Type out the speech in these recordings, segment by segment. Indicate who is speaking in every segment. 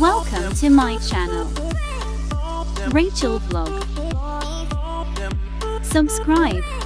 Speaker 1: Welcome to my channel, Rachel Vlog. Subscribe.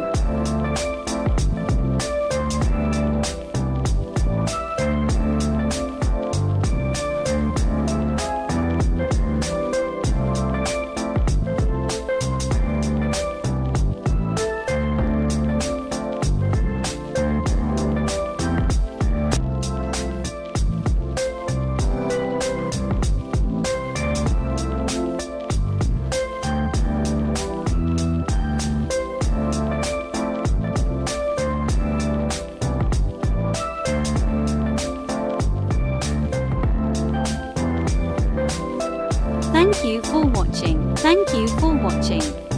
Speaker 1: Thank you for watching. Thank you for watching.